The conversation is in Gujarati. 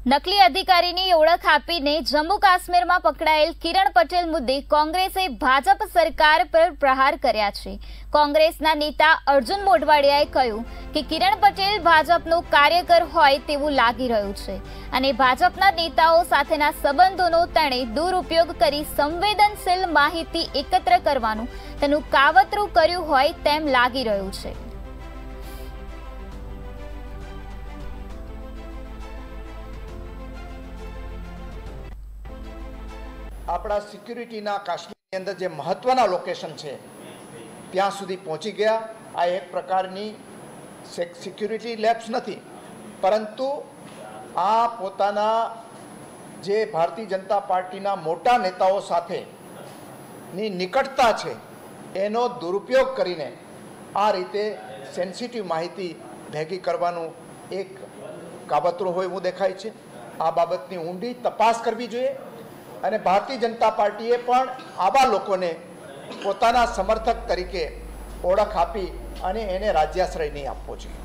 નકલી અધિકારીની ઓળખ આપીને જમ્મુ કાશ્મીરમાં પકડાયેલ કિરણ પટેલ મુદ્દે કોંગ્રેસે ભાજપ સરકાર પર પ્રહાર કર્યા છે. કોંગ્રેસના નેતા અર્જુન મોઢવાડિયાએ કહ્યું કે કિરણ પટેલ ભાજપનો કાર્યકર હોય તેવું લાગી રહ્યું છે અને ભાજપના નેતાઓ સાથેના સંબંધોનો તેણે દુરુપયોગ કરી સંવેદનશીલ માહિતી એકત્ર કરવાનું તેનું કાવતરું કર્યું હોય તેમ લાગી રહ્યું છે. આપણા સિક્યુરિટીના કાશ્મીરની અંદર જે મહત્ત્વના લોકેશન છે, ત્યાં સુધી પહોંચી ગયા. આ એક પ્રકારની સિક્યુરિટી લેબ્સ નથી. પરંતુ આ પોતાના જે ભારતીય જનતા પાર્ટીના મોટા નેતાઓ સાથેની નિકટતા છે, એનો દુરુપયોગ કરીને આ રીતે સેન્સિટિવ માહિતી ભેગી કરવાનું એક કાબતરું હોય એવું દેખાય છે. આ બાબતની ઊંડી તપાસ કરવી જોઈએ. અને ભારતીય જનતા પાર્ટીએ પણ આવા લોકોને પોતાના સમર્થક તરીકે ઓળખ આપી અને એને રાજ્યાશ્રય નહીં આપવો જોઈએ.